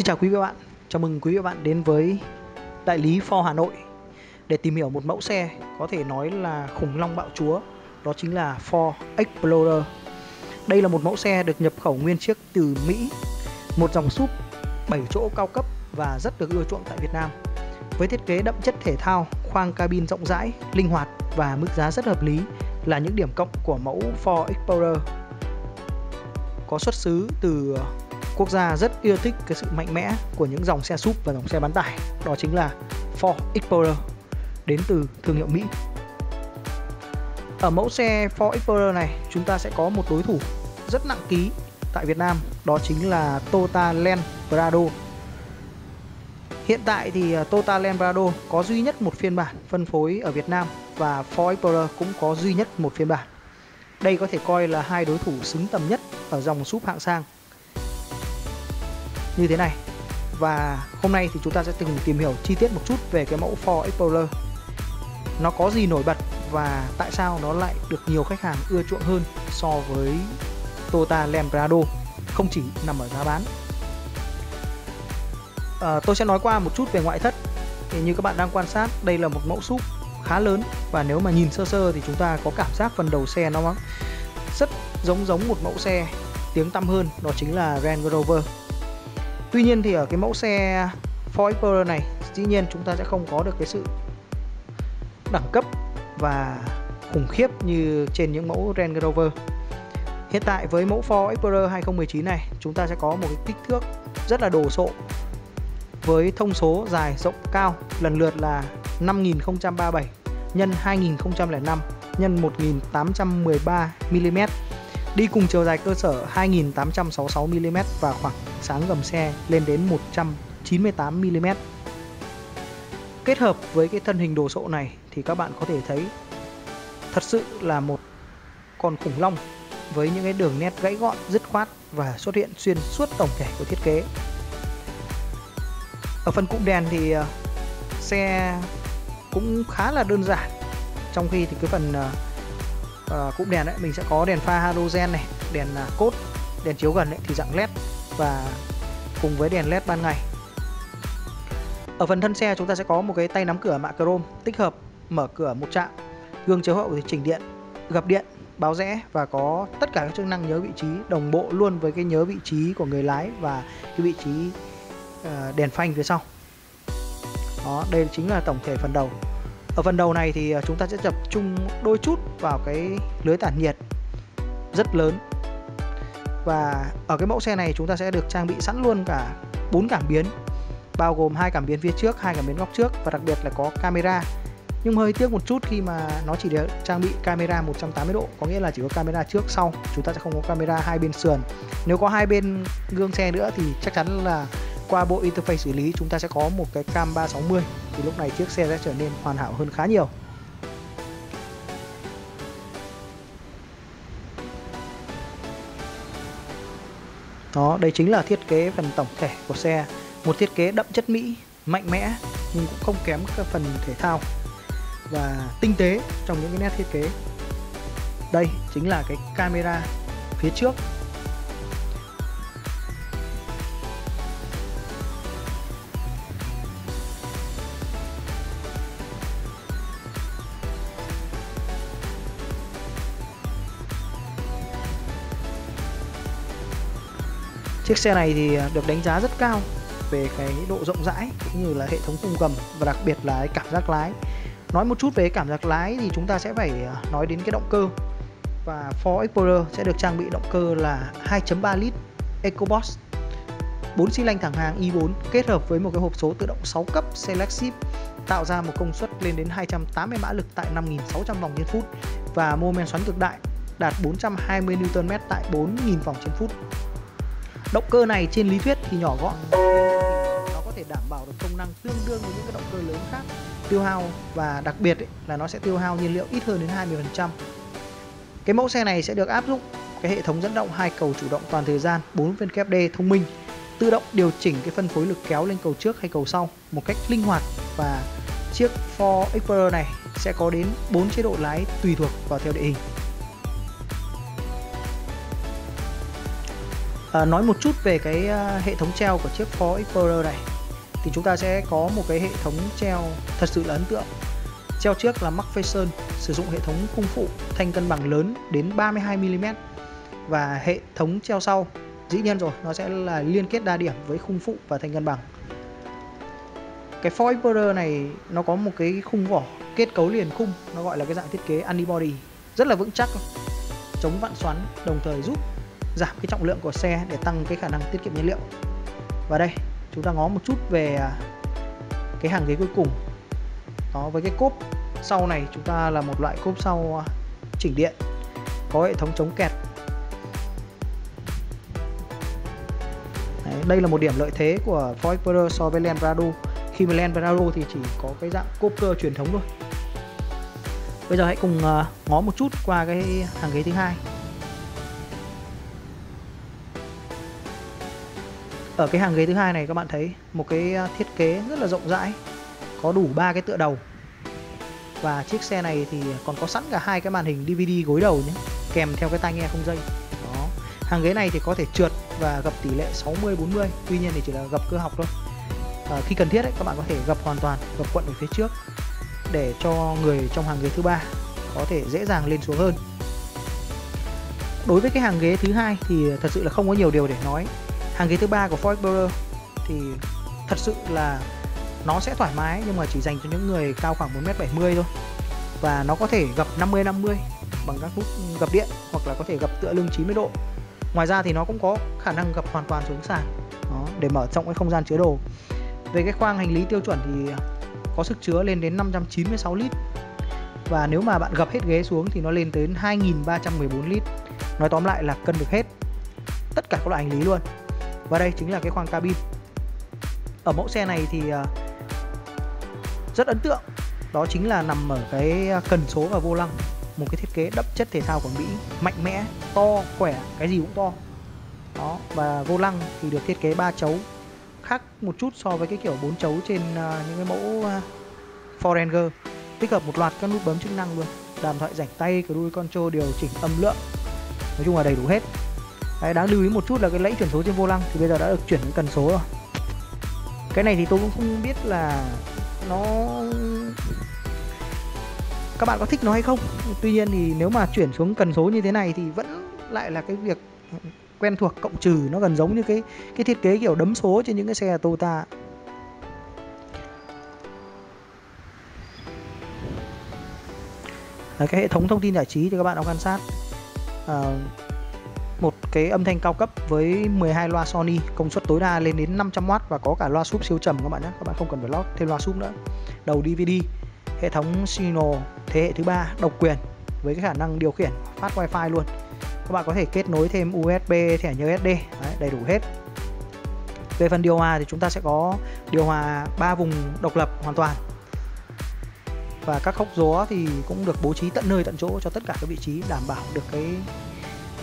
Xin chào quý vị và bạn, chào mừng quý vị và bạn đến với đại lý Ford Hà Nội để tìm hiểu một mẫu xe có thể nói là khủng long bạo chúa, đó chính là Ford Explorer. Đây là một mẫu xe được nhập khẩu nguyên chiếc từ Mỹ, một dòng súp 7 chỗ cao cấp và rất được ưa chuộng tại Việt Nam. Với thiết kế đậm chất thể thao, khoang cabin rộng rãi, linh hoạt và mức giá rất hợp lý là những điểm cộng của mẫu Ford Explorer. Có xuất xứ từ quốc gia rất yêu thích cái sự mạnh mẽ của những dòng xe súp và dòng xe bán tải. Đó chính là Ford Explorer, đến từ thương hiệu Mỹ. Ở mẫu xe Ford Explorer này, chúng ta sẽ có một đối thủ rất nặng ký tại Việt Nam, đó chính là Toyota Land Prado. Hiện tại thì ờ, Toyota Land Prado có duy nhất một phiên bản phân phối ở Việt Nam và Ford Explorer cũng có duy nhất một phiên bản. Đây có thể coi là hai đối thủ xứng tầm nhất ở dòng súp hạng sang như thế này. Và hôm nay thì chúng ta sẽ cùng tìm hiểu chi tiết một chút về cái mẫu Ford Explorer. Nó có gì nổi bật và tại sao nó lại được nhiều khách hàng ưa chuộng hơn so với Toyota Land Prado không chỉ nằm ở giá bán. À, tôi sẽ nói qua một chút về ngoại thất. Thì như các bạn đang quan sát đây là một mẫu súp khá lớn và nếu mà nhìn sơ sơ thì chúng ta có cảm giác phần đầu xe nó rất giống giống một mẫu xe tiếng tăm hơn đó chính là Range Rover. Tuy nhiên thì ở cái mẫu xe Ford Explorer này, dĩ nhiên chúng ta sẽ không có được cái sự đẳng cấp và khủng khiếp như trên những mẫu Range Rover. Hiện tại với mẫu Ford Explorer 2019 này, chúng ta sẽ có một cái kích thước rất là đồ sộ với thông số dài rộng cao, lần lượt là 5037 x 2005 x 1813 mm đi cùng chiều dài cơ sở 2866 mm và khoảng sáng gầm xe lên đến 198 mm. Kết hợp với cái thân hình đồ sộ này thì các bạn có thể thấy thật sự là một con khủng long với những cái đường nét gãy gọn, dứt khoát và xuất hiện xuyên suốt tổng thể của thiết kế. Ở phần cụm đèn thì ờ, xe cũng khá là đơn giản trong khi thì cái phần ờ, uh, cụm đèn ấy mình sẽ có đèn pha halogen này, đèn uh, cốt, đèn chiếu gần ấy thì dạng led và cùng với đèn led ban ngày. Ở phần thân xe chúng ta sẽ có một cái tay nắm cửa mạ chrome tích hợp mở cửa một chạm gương chiếu hậu thì chỉnh điện gập điện báo rẽ và có tất cả các chức năng nhớ vị trí đồng bộ luôn với cái nhớ vị trí của người lái và cái vị trí uh, đèn phanh phía sau. Đó đây chính là tổng thể phần đầu ở phần đầu này thì ờ, chúng ta sẽ tập trung đôi chút vào cái lưới tản nhiệt rất lớn. Và ở cái mẫu xe này chúng ta sẽ được trang bị sẵn luôn cả bốn cảm biến, bao gồm hai cảm biến phía trước, hai cảm biến góc trước và đặc biệt là có camera. Nhưng hơi tiếc một chút khi mà nó chỉ được trang bị camera 180 độ, có nghĩa là chỉ có camera trước sau, chúng ta sẽ không có camera hai bên sườn. Nếu có hai bên gương xe nữa thì chắc chắn là qua bộ interface xử lý, chúng ta sẽ có một cái cam 360 thì lúc này chiếc xe sẽ trở nên hoàn hảo hơn khá nhiều. Đó, đây chính là thiết kế phần tổng thể của xe. Một thiết kế đậm chất mỹ, mạnh mẽ, nhưng cũng không kém các phần thể thao và tinh tế trong những cái nét thiết kế. Đây chính là cái camera phía trước. Chiếc xe này thì à, được đánh giá rất cao về cái độ rộng rãi cũng như là hệ thống khung gầm và đặc biệt là cái cảm giác lái. Nói một chút về cảm giác lái thì chúng ta sẽ phải à, nói đến cái động cơ. Và Ford Explorer sẽ được trang bị động cơ là 2.3 lít EcoBoost 4 xi lanh thẳng hàng i4 kết hợp với một cái hộp số tự động 6 cấp Select Shift tạo ra một công suất lên đến 280 mã lực tại 5.600 vòng trên phút và mô men xoắn cực đại đạt 420 Nm tại 4.000 vòng trên phút động cơ này trên lý thuyết thì nhỏ gọn. Nó có thể đảm bảo được công năng tương đương với những cái động cơ lớn khác. Tiêu hao và đặc biệt ấy, là nó sẽ tiêu hao nhiên liệu ít hơn đến 20% cái mẫu xe này sẽ được áp dụng cái hệ thống dẫn động hai cầu chủ động toàn thời gian 4 viên kép D thông minh tự động điều chỉnh cái phân phối lực kéo lên cầu trước hay cầu sau một cách linh hoạt. Và chiếc Ford Explorer này sẽ có đến 4 chế độ lái tùy thuộc vào theo địa hình. À, nói một chút về cái uh, hệ thống treo của chiếc Ford Explorer này. Thì chúng ta sẽ có một cái hệ thống treo thật sự là ấn tượng. Treo trước là MacPherson sử dụng hệ thống khung phụ thanh cân bằng lớn đến 32 mm và hệ thống treo sau dĩ nhiên rồi nó sẽ là liên kết đa điểm với khung phụ và thanh cân bằng. Cái Ford Explorer này nó có một cái khung vỏ kết cấu liền khung nó gọi là cái dạng thiết kế unibody rất là vững chắc chống vặn xoắn đồng thời giúp giảm cái trọng lượng của xe để tăng cái khả năng tiết kiệm nhiên liệu. Và đây chúng ta ngó một chút về à, cái hàng ghế cuối cùng. Đó với cái cốp sau này chúng ta là một loại cốp sau à, chỉnh điện có hệ thống chống kẹt. Đấy, đây là một điểm lợi thế của Ford Explorer so với Land Prado. Khi mà Land Prado thì chỉ có cái dạng cốp cơ truyền thống thôi. Bây giờ hãy cùng à, ngó một chút qua cái hàng ghế thứ hai. Ở cái hàng ghế thứ hai này các bạn thấy một cái à, thiết kế rất là rộng rãi có đủ ba cái tựa đầu. Và chiếc xe này thì còn có sẵn cả hai cái màn hình DVD gối đầu nhé kèm theo cái tai nghe không dây. Đó. Hàng ghế này thì có thể trượt và gập tỷ lệ 60 40 tuy nhiên thì chỉ là gập cơ học thôi. À, khi cần thiết ấy, các bạn có thể gập hoàn toàn gập quận về phía trước để cho người trong hàng ghế thứ ba có thể dễ dàng lên xuống hơn. Đối với cái hàng ghế thứ hai thì thật sự là không có nhiều điều để nói hàng ghế thứ ba của Ford Explorer thì thật sự là nó sẽ thoải mái nhưng mà chỉ dành cho những người cao khoảng 1m70 thôi. Và nó có thể gập 50 50 bằng các nút gập điện hoặc là có thể gập tựa lưng 90 độ. Ngoài ra thì nó cũng có khả năng gập hoàn toàn xuống sàn đó, để mở rộng cái không gian chứa đồ. Về cái khoang hành lý tiêu chuẩn thì có sức chứa lên đến 596 lít. Và nếu mà bạn gập hết ghế xuống thì nó lên đến 2314 lít. Nói tóm lại là cân được hết tất cả các loại hành lý luôn và đây chính là cái khoang cabin. Ở mẫu xe này thì à, rất ấn tượng. Đó chính là nằm ở cái à, cần số và vô lăng. Một cái thiết kế đậm chất thể thao của Mỹ, mạnh mẽ, to, khỏe, cái gì cũng to. Đó, và vô lăng thì được thiết kế ba chấu, khác một chút so với cái kiểu bốn chấu trên à, những cái mẫu Forenger tích hợp một loạt các nút bấm chức năng luôn. Đàm thoại rảnh tay cruise control điều chỉnh, âm lượng. Nói chung là đầy đủ hết. Đấy, đáng lưu ý một chút là cái lẫy chuyển số trên vô lăng thì bây giờ đã được chuyển đến cần số rồi. Cái này thì tôi cũng không biết là nó các bạn có thích nó hay không. Tuy nhiên thì nếu mà chuyển xuống cần số như thế này thì vẫn lại là cái việc quen thuộc cộng trừ nó gần giống như cái cái thiết kế kiểu đấm số trên những cái xe Toyota Đấy, cái hệ thống thông tin giải trí thì các bạn đang quan sát. À, một cái âm thanh cao cấp với 12 loa Sony công suất tối đa lên đến 500W và có cả loa súp siêu trầm các bạn nhé. Các bạn không cần phải lót thêm loa súp nữa. Đầu DVD hệ thống Signal thế hệ thứ ba độc quyền với cái khả năng điều khiển phát wifi luôn. Các bạn có thể kết nối thêm USB thẻ nhớ SD Đấy, đầy đủ hết. Về phần điều hòa thì chúng ta sẽ có điều hòa ba vùng độc lập hoàn toàn. Và các hốc gió thì cũng được bố trí tận nơi tận chỗ cho tất cả các vị trí đảm bảo được cái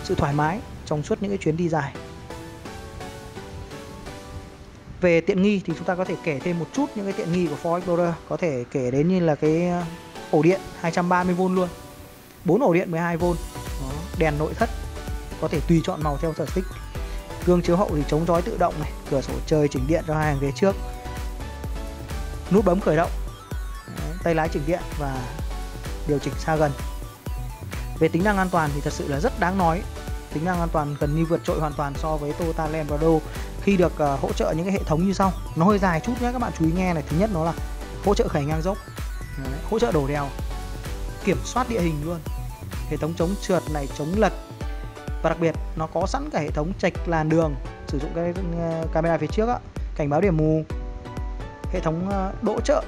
sự thoải mái trong suốt những cái chuyến đi dài. Về tiện nghi thì chúng ta có thể kể thêm một chút những cái tiện nghi của Ford Explorer có thể kể đến như là cái ờ, ổ điện 230V luôn. 4 ổ điện 12V Đó, đèn nội thất có thể tùy chọn màu theo sở thích. Gương chiếu hậu thì chống chói tự động này cửa sổ trời chỉnh điện cho hai hàng ghế trước. Nút bấm khởi động Đấy, tay lái chỉnh điện và điều chỉnh xa gần về tính năng an toàn thì thật sự là rất đáng nói. Tính năng an toàn gần như vượt trội hoàn toàn so với Toyota Land Prado khi được uh, hỗ trợ những cái hệ thống như sau. Nó hơi dài chút nhé các bạn chú ý nghe này. Thứ nhất nó là hỗ trợ khởi ngang dốc. Đấy, hỗ trợ đổ đèo. Kiểm soát địa hình luôn. Hệ thống chống trượt này chống lật. Và đặc biệt nó có sẵn cả hệ thống trạch làn đường sử dụng cái uh, camera phía trước á, cảnh báo điểm mù. Hệ thống uh, đỗ trợ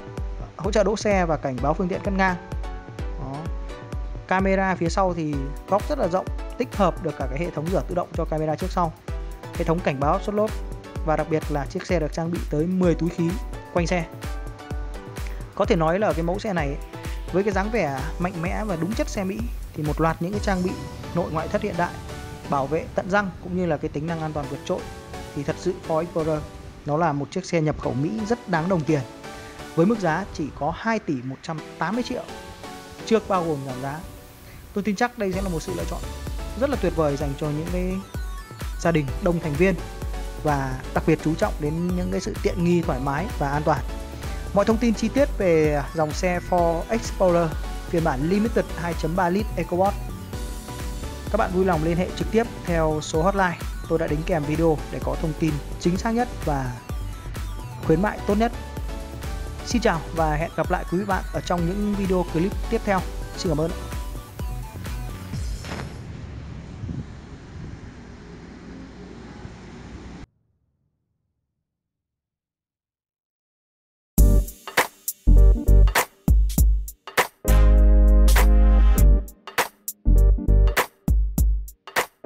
hỗ trợ đỗ xe và cảnh báo phương tiện cắt ngang camera phía sau thì góc rất là rộng, tích hợp được cả cái hệ thống rửa tự động cho camera trước sau, hệ thống cảnh báo xuất lốp và đặc biệt là chiếc xe được trang bị tới 10 túi khí quanh xe. Có thể nói là cái mẫu xe này với cái dáng vẻ mạnh mẽ và đúng chất xe Mỹ thì một loạt những cái trang bị nội ngoại thất hiện đại, bảo vệ tận răng cũng như là cái tính năng an toàn vượt trội thì thật sự Ford Explorer nó là một chiếc xe nhập khẩu Mỹ rất đáng đồng tiền, với mức giá chỉ có 2 tỷ 180 triệu, chưa bao gồm giảm giá tôi tin chắc đây sẽ là một sự lựa chọn rất là tuyệt vời dành cho những cái gia đình đông thành viên và đặc biệt chú trọng đến những cái sự tiện nghi, thoải mái và an toàn. Mọi thông tin chi tiết về dòng xe Ford Explorer, phiên bản Limited 2.3 lít EcoBoost các bạn vui lòng liên hệ trực tiếp theo số hotline tôi đã đính kèm video để có thông tin chính xác nhất và khuyến mại tốt nhất. Xin chào và hẹn gặp lại quý vị bạn ở trong những video clip tiếp theo. Xin cảm ơn.